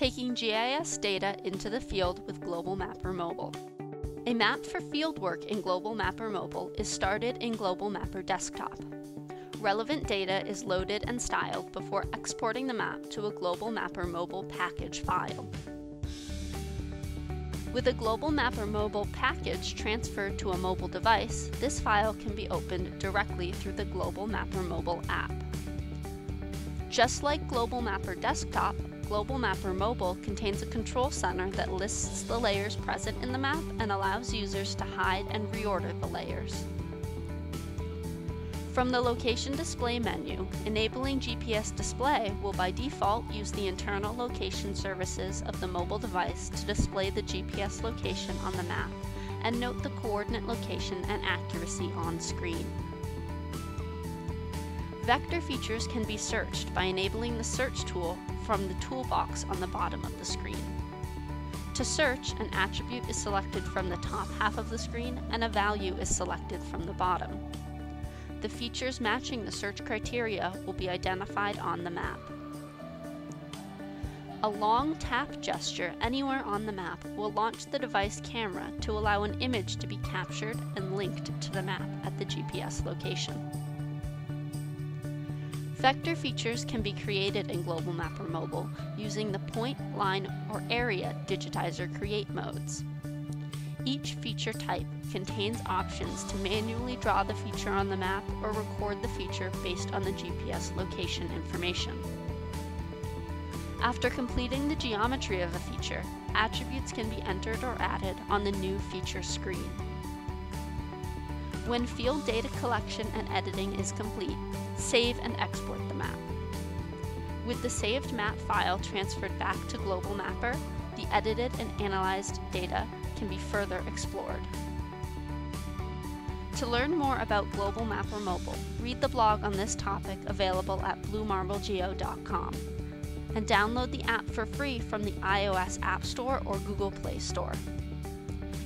taking GIS data into the field with Global Mapper Mobile. A map for fieldwork in Global Mapper Mobile is started in Global Mapper Desktop. Relevant data is loaded and styled before exporting the map to a Global Mapper Mobile package file. With a Global Mapper Mobile package transferred to a mobile device, this file can be opened directly through the Global Mapper Mobile app. Just like Global Mapper Desktop, Global Mapper Mobile contains a control center that lists the layers present in the map and allows users to hide and reorder the layers. From the Location Display menu, enabling GPS display will by default use the internal location services of the mobile device to display the GPS location on the map and note the coordinate location and accuracy on screen. Vector features can be searched by enabling the search tool from the toolbox on the bottom of the screen. To search, an attribute is selected from the top half of the screen and a value is selected from the bottom the features matching the search criteria will be identified on the map. A long tap gesture anywhere on the map will launch the device camera to allow an image to be captured and linked to the map at the GPS location. Vector features can be created in Global Mapper Mobile using the point, line, or area digitizer create modes. Each feature type contains options to manually draw the feature on the map or record the feature based on the GPS location information. After completing the geometry of a feature, attributes can be entered or added on the new feature screen. When field data collection and editing is complete, save and export the map. With the saved map file transferred back to Global Mapper, the edited and analyzed data can be further explored. To learn more about Global Mapper Mobile, read the blog on this topic available at bluemarblegeo.com and download the app for free from the iOS App Store or Google Play Store.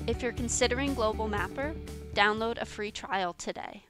If you're considering Global Mapper, download a free trial today.